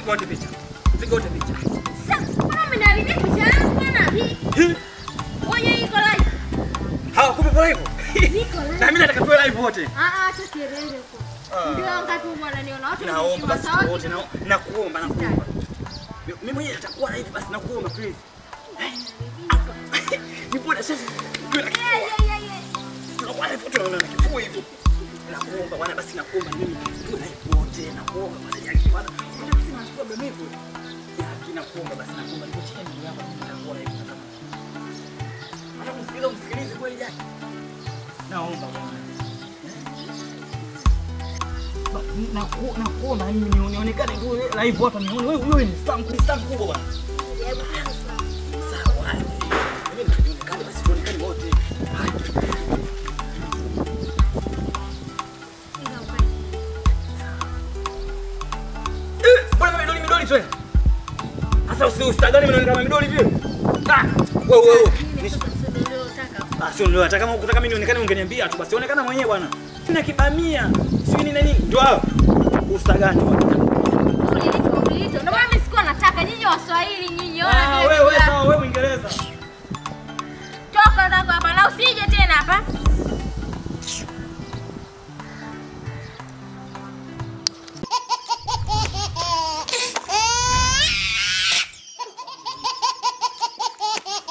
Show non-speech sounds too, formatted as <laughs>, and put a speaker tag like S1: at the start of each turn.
S1: Piga wote picha. Piga wote picha.
S2: Sasa, mbona umeniharibia picha yangu bwana? Hii, iko live.
S1: Hawa kumbe kwa hivyo.
S2: Niko live.
S1: Na mimi nataka tuwe live wote.
S2: Ah, ah, acha kelele huko.
S1: Ah.
S2: Ndio wakati bwana niona watu
S1: Naomba basi wote na nakuomba nakuomba. Mimi mwenyewe nitakuwa live basi nakuomba please. <laughs> Nipo na sasa.
S2: Yeah, yeah, yeah, yeah.
S1: Tunakuwa live wote na kifua hivyo. Nakuomba bwana basi nakuomba mimi tuwe live wote nakuomba bwana yake bwana. Unajua sisi nakuwa bemevu. Ya nakuomba basi nakuomba niko chini ndugu yako mimi nitakuwa live kama. Hata kusikiliza umsikilize kweli yake. Naomba bwana. Na kuona mimi ni- nionekane live hapa nione wewe wewe ni star mkubwa bwana. Eh? Sasa usi ustadani mimi kama midoli vile. Ah, wewe wewe.
S2: Basi ndio nataka.
S1: Kama ukitaka mimi nionekane ungeniambia tu basi onekana mwenyewe bwana. Sina kibamia. Sio nini nini. Ndio hao. Bwana.
S2: Ulilito. Ndio maana mimi sikuwa nataka nyinyi Waswahili nyinyi
S1: Ah, wewe